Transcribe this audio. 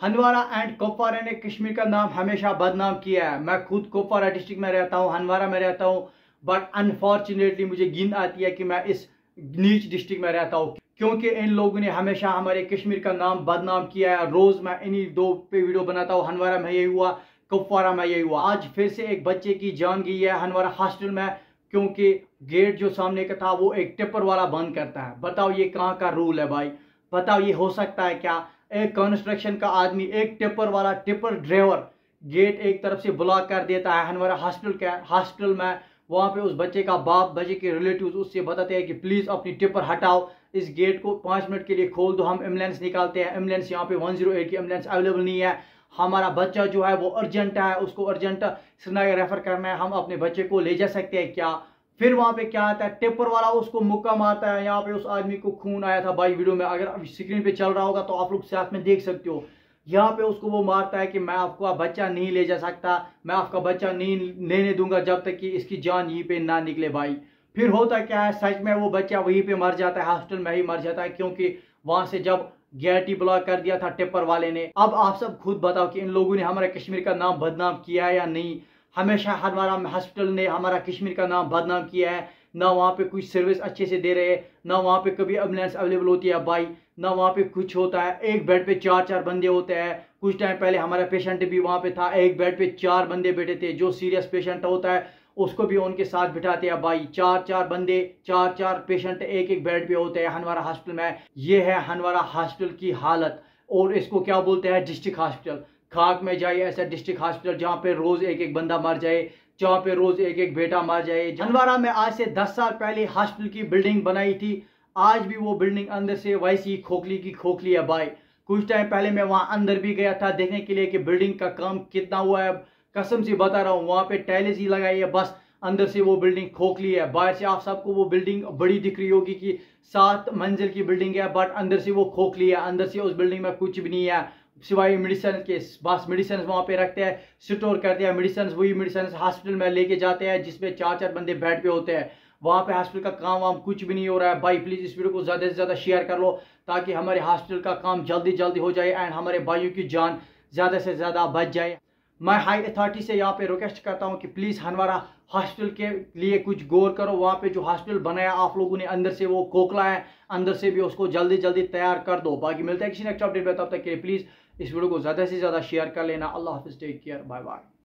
Handwara and Kupwara ने कश्मीर का नाम हमेशा बदनाम किया है। मैं खुद कुपवारा डिस्ट्रिक्ट में रहता हूँ, हंदवारा में रहता हूँ बट अनफॉर्चुनेटली मुझे गिन आती है कि मैं इस नीच डिस्ट्रिक्ट में रहता हूँ। क्योंकि इन लोगों ने हमेशा हमारे कश्मीर का नाम बदनाम किया है। रोज मैं इन्हीं दो पे वीडियो बनाता हूँ हनवारा में यही हुआ, कुपवारा में यही हुआ। आज फिर से एक बच्चे की जान गई है हनवारा हॉस्टल में, क्योंकि गेट जो सामने का था वो एक टिप्पर वाला बंद करता है। बताओ ये कहाँ का रूल है भाई? बताओ ये हो सकता है क्या? एक कंस्ट्रक्शन का आदमी, एक टिप्पर वाला टिपर ड्राइवर गेट एक तरफ़ से ब्लॉक कर देता है हमारा हॉस्पिटल के हॉस्पिटल में। वहाँ पे उस बच्चे का बाप, बच्चे के रिलेटिव उससे बताते हैं कि प्लीज़ अपनी टिपर हटाओ। इस गेट को पाँच मिनट के लिए खोल दो, हम एंबुलेंस निकालते हैं। एंबुलेंस यहाँ पे वन ज़ीरो एट की एंबुलेंस अवेलेबल नहीं है। हमारा बच्चा जो है वो अर्जेंट है, उसको अर्जेंट श्रीनगर रेफर करना है। हम अपने बच्चे को ले जा सकते हैं। क्या फिर वहाँ पे क्या आता है? टेपर वाला उसको मुक्का मारता है। यहाँ पे उस आदमी को खून आया था भाई वीडियो में। अगर स्क्रीन पे चल रहा होगा तो आप लोग साथ में देख सकते हो। यहाँ पे उसको वो मारता है कि मैं आपको बच्चा नहीं ले जा सकता। मैं आपका बच्चा नहीं लेने दूँगा जब तक कि इसकी जान यहीं पे ना निकले भाई। फिर होता क्या है? सच में वो बच्चा वहीं पे मर जाता है। हॉस्पिटल में ही मर जाता है क्योंकि वहाँ से जब गेटी ब्लॉक कर दिया था टेपर वाले ने। अब आप सब खुद बताओ कि इन लोगों ने हमारे कश्मीर का नाम बदनाम किया है या नहीं? हमेशा हमारा हॉस्पिटल ने हमारा कश्मीर का नाम बदनाम किया है। ना वहाँ पे कुछ सर्विस अच्छे से दे रहे हैं ना वहाँ पे कभी एंबुलेंस अवेलेबल होती है बाई ना वहाँ पे कुछ होता है। एक बेड पे चार चार बंदे होते हैं। कुछ टाइम पहले हमारा पेशेंट भी वहाँ पे था, एक बेड पे चार बंदे बैठे थे। जो सीरियस पेशेंट होता है, उसको भी उनके साथ बिठाते हैं भाई। चार चार बंदे चार चार पेशेंट एक एक बेड पे होते हैं हनवारा हॉस्पिटल में। ये है हनवारा हॉस्पिटल की हालत। और इसको क्या बोलते हैं? डिस्ट्रिक्ट हॉस्पिटल खाक में जाए ऐसा डिस्ट्रिक्ट हॉस्पिटल जहाँ पे रोज एक एक बंदा मर जाए, जहाँ पे रोज एक एक बेटा मर जाए। जनवारा में आज से दस साल पहले हॉस्पिटल की बिल्डिंग बनाई थी। आज भी वो बिल्डिंग अंदर से वैसी खोखली की खोखली है भाई। कुछ टाइम पहले मैं वहाँ अंदर भी गया था, देखने के लिए कि बिल्डिंग का काम कितना हुआ है। कसम से बता रहा हूँ, वहाँ पे टाइल्स ही लगाई है, बस अंदर से वो बिल्डिंग खोखली है। बाहर से आप सबको वो बिल्डिंग बड़ी दिख रही होगी कि सात मंजिल की बिल्डिंग है बट अंदर से वो खोखली है। अंदर से उस बिल्डिंग में कुछ भी नहीं है। सिवाय मेडिसन के, बस मेडिसिन वहाँ पे रखते हैं, स्टोर करते हैं, मेडिसन वही मेडिसन हॉस्पिटल में लेके जाते हैं, जिसमें चार चार बंदे बेड पे होते हैं। वहाँ पे हॉस्पिटल का काम वाम कुछ भी नहीं हो रहा है। भाई प्लीज़ इस वीडियो को ज़्यादा से ज़्यादा शेयर कर लो, ताकि हमारे हॉस्पिटल का काम जल्दी जल्दी हो जाए एंड हमारे भाइयों की जान ज़्यादा से ज़्यादा बच जाए। मैं हाई अथॉरिटी से यहाँ पे रिक्वेस्ट करता हूँ कि प्लीज़ हनवारा हॉस्पिटल के लिए कुछ गौर करो। वहाँ पे जो हॉस्पिटल बनाया आप लोगों ने अंदर से वो कोकला है, अंदर से भी उसको जल्दी जल्दी तैयार कर दो। बाकी मिलता है किसी नेक्स्ट अपडेट में, तब तक के प्लीज़ इस वीडियो को ज़्यादा से ज़्यादा शेयर कर लेना। अल्लाह हाफिज़ टेक केयर बाय बाय